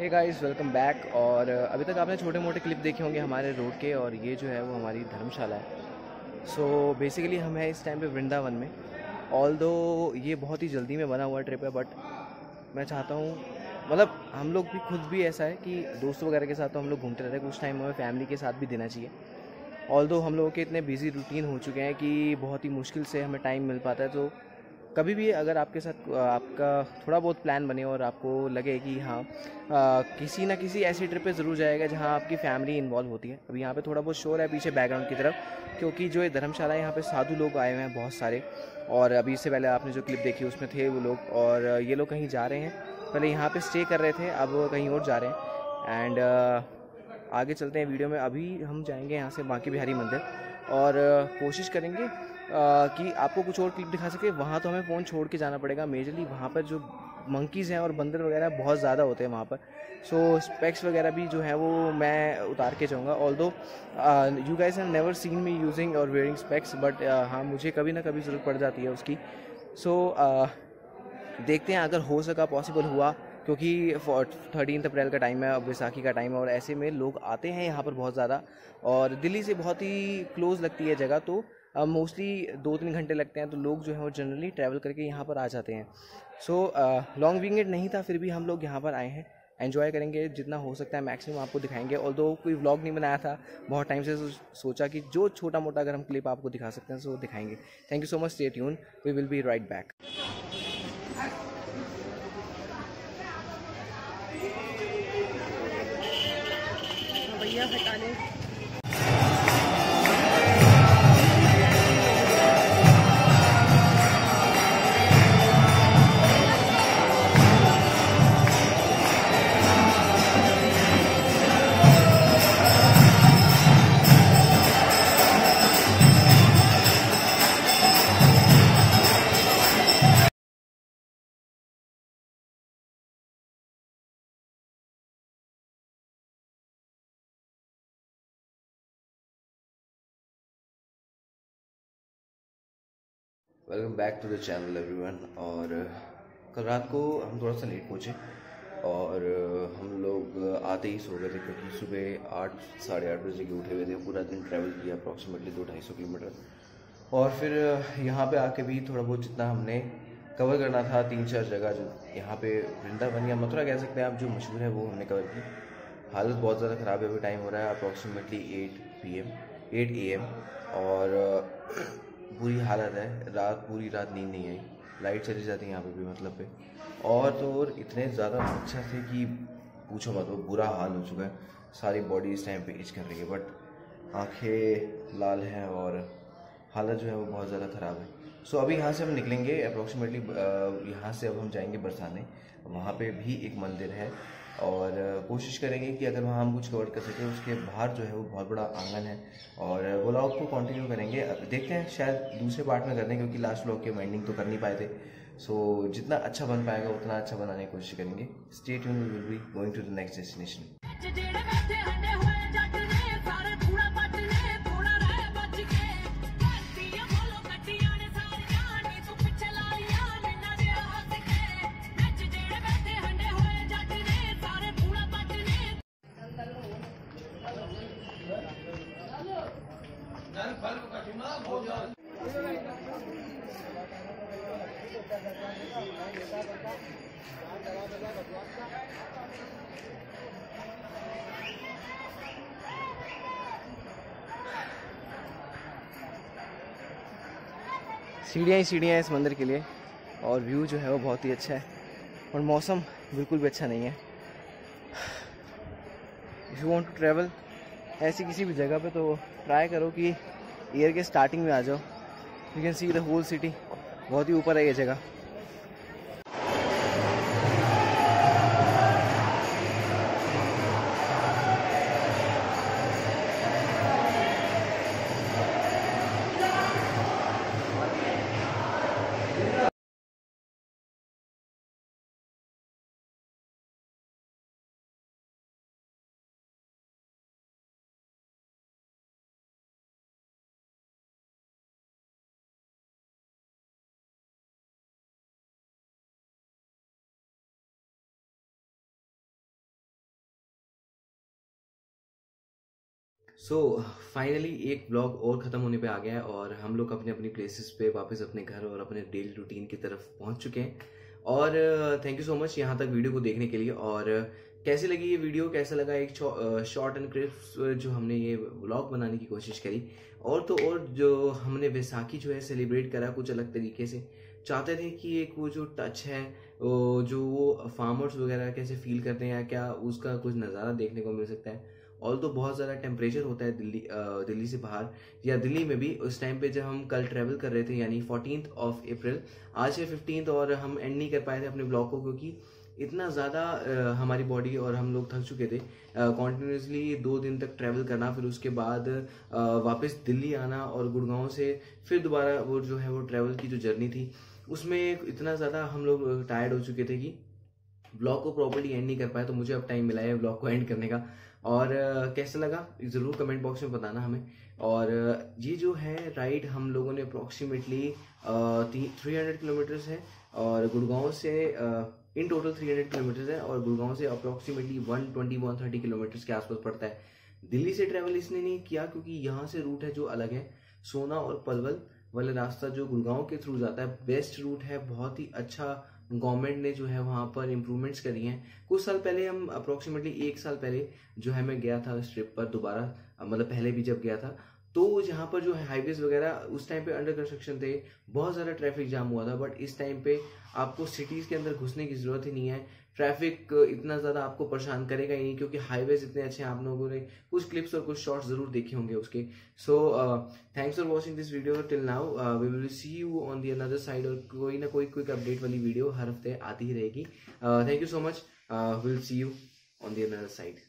Hey guys welcome back और अभी तक आपने छोटे मोटे क्लिप देखे होंगे हमारे रोड के और ये जो है वो हमारी धर्मशाला है। सो so, बेसिकली हम हैं इस टाइम पे वृंदावन में। ऑल दो ये बहुत ही जल्दी में बना हुआ ट्रिप है बट मैं चाहता हूँ मतलब हम लोग भी खुद भी ऐसा है कि दोस्तों वगैरह के साथ तो हम लोग घूमते रहते हैं कुछ टाइम हमें फैमिली के साथ भी देना चाहिए। ऑल दो हम लोगों के इतने बिज़ी रूटीन हो चुके हैं कि बहुत ही मुश्किल से हमें टाइम मिल पाता है तो कभी भी अगर आपके साथ आपका थोड़ा बहुत प्लान बने और आपको लगे कि हाँ आ, किसी ना किसी ऐसी ट्रिप पे ज़रूर जाएगा जहाँ आपकी फैमिली इन्वॉल्व होती है। अभी यहाँ पे थोड़ा बहुत शोर है पीछे बैकग्राउंड की तरफ़ क्योंकि जो ये धर्मशाला है यहाँ पे साधु लोग आए हुए हैं बहुत सारे। और अभी इससे पहले आपने जो क्लिप देखी उसमें थे वो लोग और ये लोग कहीं जा रहे हैं। पहले यहाँ पर स्टे कर रहे थे अब कहीं और जा रहे हैं। एंड आगे चलते हैं वीडियो में। अभी हम जाएँगे यहाँ से बांकी बिहारी मंदिर और कोशिश करेंगे कि आपको कुछ और क्लिप दिखा सके वहाँ तो हमें फ़ोन छोड़ के जाना पड़ेगा मेजरली वहाँ पर जो मंकीज़ हैं और बंदर वगैरह बहुत ज़्यादा होते हैं वहाँ पर। सो स्पेक्स वगैरह भी जो है वो मैं उतार के जाऊँगा। Although you guys have never seen me using और वेयरिंग स्पेक्स बट हाँ मुझे कभी ना कभी ज़रूरत पड़ जाती है उसकी। सो so, uh, देखते हैं अगर हो सका पॉसिबल हुआ क्योंकि थर्टीन अप्रैल का टाइम है बैसाखी का टाइम है और ऐसे में लोग आते हैं यहाँ पर बहुत ज़्यादा। और दिल्ली से बहुत ही क्लोज़ लगती है जगह तो मोस्टली दो तीन घंटे लगते हैं तो लोग जो है वो जनरली ट्रैवल करके यहाँ पर आ जाते हैं। सो लॉन्ग वीकेंड नहीं था, फिर भी हम लोग यहाँ पर आए हैं। एन्जॉय करेंगे जितना हो सकता है मैक्सिमम आपको दिखाएँगे। और दो कोई व्लॉग नहीं बनाया था, बहुत टाइम से सोचा कि जो छोटा मोटा अगर हम क्लिप आपको दिखा सकते हैं तो दिखाएँगे। Thank you so much stay tune we will be right back भैया हटाने। Welcome back to the channel everyone और कल रात को हम थोड़ा सा लेट पहुँचे और हम लोग आते ही सो गए थे क्योंकि सुबह आठ, साढ़े आठ बजे के उठे हुए थे। पूरा दिन ट्रैवल किया अप्रॉक्सीमेटली दो ढाई सौ किलोमीटर। और फिर यहाँ पे आके भी थोड़ा बहुत जितना हमने कवर करना था, तीन चार जगह जो यहाँ पे वृंदावन या मथुरा कह सकते हैं आप, जो मशहूर है, वो हमने कवर की। हालत बहुत ज़्यादा ख़राब है, अभी टाइम हो रहा है approximately eight P M eight A M और बुरी हालत है रात पूरी रात नींद नहीं आई। लाइट चली जाती है यहाँ पे भी मतलब पे। और तो और इतने ज़्यादा मच्छर थे कि पूछो मत वो बुरा हाल हो चुका है। सारी बॉडी इस टाइम पे इच कर रही है बट आँखें लाल हैं और हालत जो है वो बहुत ज़्यादा ख़राब है। सो so, अभी यहाँ से हम निकलेंगे अप्रोक्सीमेटली यहाँ से अब हम जाएँगे बरसाने। वहाँ पे भी एक मंदिर है। और कोशिश करेंगे कि अगर वहाँ हम कुछ कवर कर सकें उसके बाहर जो है वो बहुत बड़ा आँगन है। और ब्लॉग को कंटिन्यू करेंगे। देखते हैं शायद दूसरे पार्ट में कर करने क्योंकि लास्ट ब्लॉग के वाइंडिंग तो कर नहीं पाए थे। सो so, जितना अच्छा बन पाएगा उतना अच्छा बनाने की कोशिश करेंगे। State will be going to the next destination सीढ़ियाँ ही सीढ़ियाँ इस मंदिर के लिए और व्यू जो है वो बहुत ही अच्छा है और मौसम बिल्कुल भी अच्छा नहीं है। If you want to travel ऐसी किसी भी जगह पे तो ट्राई करो कि ईयर के स्टार्टिंग में आ जाओ। You can see the whole city बहुत ही ऊपर है ये जगह। सो फाइनली एक ब्लॉग और ख़त्म होने पे आ गया है और हम लोग अपने अपनी प्लेसेस पे वापस अपने घर और अपने डेली रूटीन की तरफ़ पहुँच चुके हैं। और थैंक यू सो मच यहाँ तक वीडियो को देखने के लिए। और कैसी लगी ये वीडियो कैसा लगा? एक शॉर्ट एंड क्रिप्स जो हमने ये ब्लॉग बनाने की कोशिश करी। और तो और जो हमने बैसाखी जो है सेलिब्रेट करा कुछ अलग तरीके से। चाहते थे कि एक वो जो टच है जो वो फार्मर्स वगैरह कैसे फील करते हैं या क्या उसका कुछ नज़ारा देखने को मिल सकता है। ऑल तो बहुत ज़्यादा टेम्परेचर होता है दिल्ली दिल्ली से बाहर, या दिल्ली में भी, उस टाइम पे जब हम कल ट्रैवल कर रहे थे, यानी फोर्टीन ऑफ़ अप्रैल आज है फिफ्टीन और हम एंड नहीं कर पाए थे अपने ब्लॉग को क्योंकि इतना ज़्यादा हमारी बॉडी और हम लोग थक चुके थे। कॉन्टिन्यूसली दो दिन तक ट्रैवल करना, फिर उसके बाद वापस दिल्ली आना और गुड़गांव से फिर दोबारा वो जो है वो ट्रैवल की जो जर्नी थी, उसमें इतना ज़्यादा हम लोग टायर्ड हो चुके थे कि ब्लॉग को प्रॉपरली एंड नहीं कर पाए तो मुझे अब टाइम मिला है ब्लॉग को एंड करने का। और कैसा लगा? ज़रूर कमेंट बॉक्स में बताना हमें। और ये जो है राइड हम लोगों ने अप्रॉक्सीमेटली थ्री हंड्रेड किलोमीटर्स है और गुड़गांव से in total three hundred kilometers है और गुड़गांव से approximately one twenty one thirty kilometers के आसपास पड़ता है। दिल्ली से ट्रैवल इसने नहीं किया क्योंकि यहाँ से रूट है जो अलग है। सोना और पलवल वाला रास्ता जो गुड़गांव के थ्रू जाता है बेस्ट रूट है, बहुत ही अच्छा गवर्नमेंट ने जो है वहाँ पर इम्प्रूवमेंट्स करी हैं। कुछ साल पहले हम अप्रोक्सीमेटली एक साल पहले जो है मैं गया था उस ट्रिप पर दोबारा मतलब पहले भी जब गया था तो जहाँ पर जो है हाईवेज वगैरह उस टाइम पे अंडर कंस्ट्रक्शन थे। बहुत ज़्यादा ट्रैफ़िक जाम हुआ था बट इस टाइम पे आपको सिटीज़ के अंदर घुसने की ज़रूरत ही नहीं है। ट्रैफ़िक इतना ज़्यादा आपको परेशान करेगा ही नहीं, क्योंकि हाईवेज इतने अच्छे हैं आप लोगों ने कुछ क्लिप्स और कुछ शॉर्ट्स ज़रूर देखे होंगे उसके। So thanks for watching this video till now we will see you on the another side और कोई ना कोई क्विक अपडेट वाली वीडियो हर हफ़्ते आती ही रहेगी। Thank you so much will see you on the another side